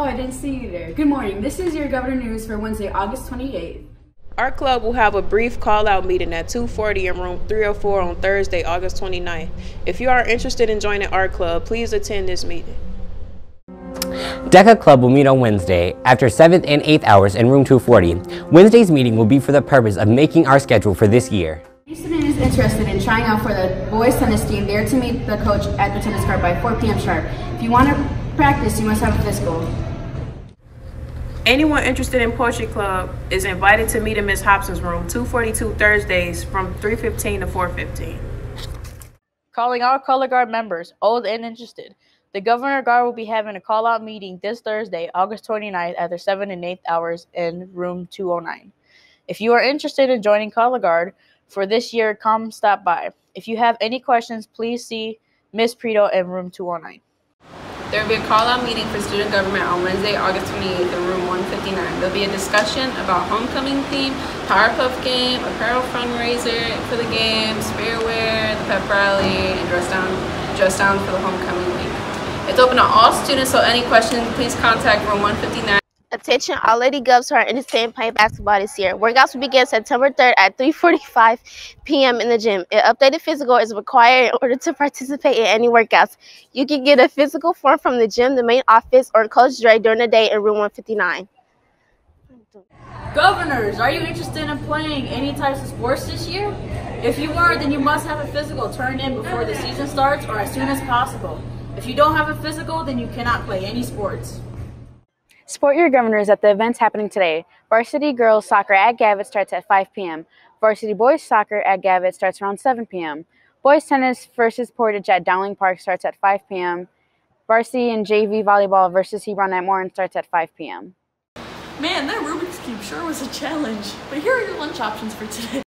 Oh, I didn't see you there. Good morning. This is your Governor News for Wednesday, August 28th. Our club will have a brief call-out meeting at 2:40 in room 304 on Thursday, August 29th. If you are interested in joining our club, please attend this meeting. DECA Club will meet on Wednesday after 7th and 8th hours in room 240. Wednesday's meeting will be for the purpose of making our schedule for this year. If student is interested in trying out for the boys tennis team, they are to meet the coach at the tennis court by 4 p.m. sharp. If you want to practice, you must have a physical. Anyone interested in Poetry Club is invited to meet in Ms. Hobson's room, 242 Thursdays from 3:15 to 4:15. Calling all color guard members, old and interested. The Governor Guard will be having a call out meeting this Thursday, August 29th at their 7 and 8 hours in room 209. If you are interested in joining Color Guard for this year, come stop by. If you have any questions, please see Ms. Prito in room 209. There will be a call-out meeting for student government on Wednesday, August 28th in room 159. There will be a discussion about homecoming theme, Powerpuff game, apparel fundraiser for the game, spareware, the pep rally, and dress down, dress down for the homecoming week. It's open to all students, so any questions, please contact room 159. Attention all Lady Govs who are interested in playing basketball this year. Workouts will begin September 3rd at 3.45 p.m. in the gym. An updated physical is required in order to participate in any workouts. You can get a physical form from the gym, the main office, or Coach Dre during the day in room 159. Governors, are you interested in playing any types of sports this year? If you are, then you must have a physical turned in before the season starts or as soon as possible. If you don't have a physical, then you cannot play any sports. Support your governors at the events happening today. Varsity girls soccer at Gavit starts at 5 p.m. Varsity boys soccer at Gavit starts around 7 p.m. Boys tennis versus Portage at Dowling Park starts at 5 p.m. Varsity and JV volleyball versus Hebron at Morton starts at 5 p.m. Man, that Rubik's Cube sure was a challenge. But here are your lunch options for today.